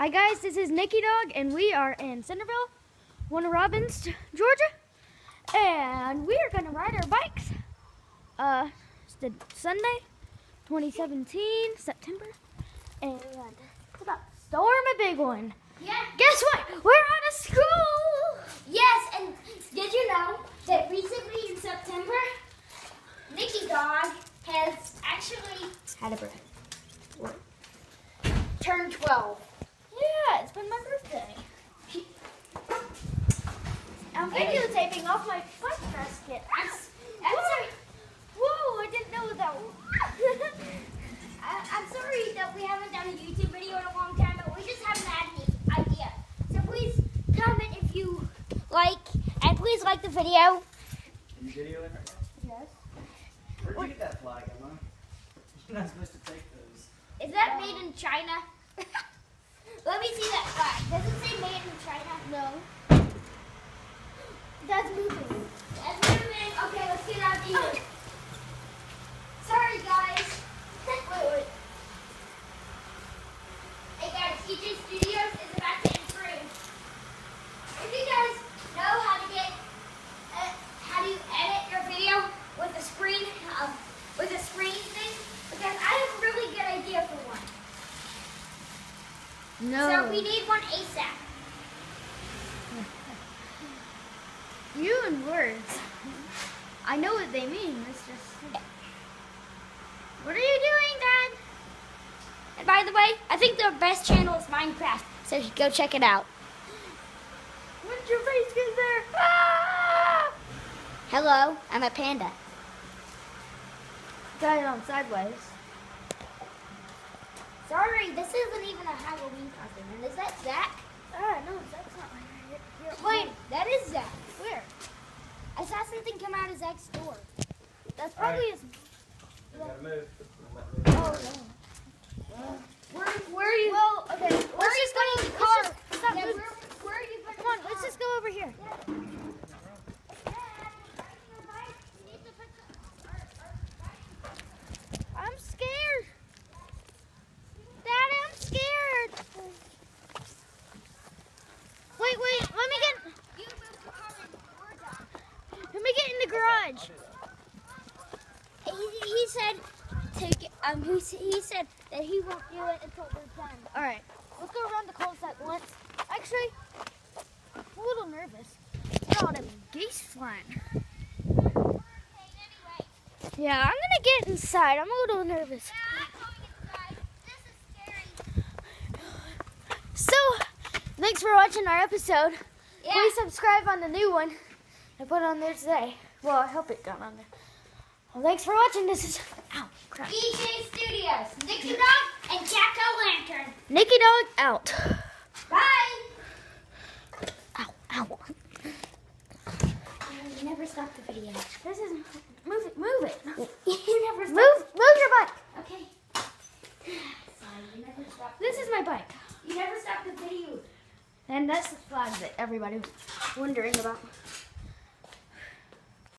Hi guys, this is Nikki Dog, and we are in Centerville, Warner Robins, Georgia, and we are gonna ride our bikes. Uh, it's the Sunday, 2017, September, and it's about to storm a big one. Yeah. Guess what? We're out of school. Yes, and did you know that recently in September, Nikki Dog has actually Had a break. turned 12. Yeah, it's been my birthday. I'm videotaping off my bike basket. I'm, sorry. Whoa, I didn't know that. I, I'm sorry that we haven't done a YouTube video in a long time, but we just haven't had any idea. So please comment if you like, and please like the video. Are you videoing right now? yes. Where'd you get that flag, Emma? You're not supposed to take those. Is that made in China? Let me see that flag. Does it say made in China? No. That's moving. That's moving. Okay, let's get out of here. Sorry, guys. wait, wait. Hey, guys, EJ Studios is about to improve. If you guys know how to get, uh, how to edit your video with a screen, um, with a screen thing, because I have a really good idea for one. No. So we need one ASAP. you and words. I know what they mean. It's just. What are you doing, Dad? And by the way, I think the best channel is Minecraft, so go check it out. When did your face get there? Ah! Hello, I'm a panda. Got it on sideways. Sorry, this isn't even a Halloween costume. And is that Zach? Ah, no, that's not my yeah, Wait, that is Zach. Where? I saw something come out of Zach's door. That's probably his. You gotta move. Oh, no. Where, where are you? Well, okay. Let's where are you just go. putting the let's car? just- Stop. Yeah, let's- where, where are you putting Come on, the let's car? just go over here. I'm scared. Daddy, I'm scared. Wait, wait. Let me get. Let me get in the garage. He, he said to get, um he, he said that he won't do it until we're done. All right. Let's go around the cul-de-sac once. Actually, I'm a little nervous. Got all them geese flying. Yeah, I'm gonna get inside. I'm a little nervous. So, thanks for watching our episode. Yeah. Please subscribe on the new one I put on there today. Well, I hope it got on there. Well, thanks for watching. This is ow crap. EJ Studios, Dixie Dog, and Jacko Lantern. Nikki Dog out. Bye. Ow, ow. You never stop the video. This is move it, move it. you never stop. Move, move your bike. Okay. Sorry, you never stop. This is my bike. You never stop the video. And that's the flag that everybody was wondering about.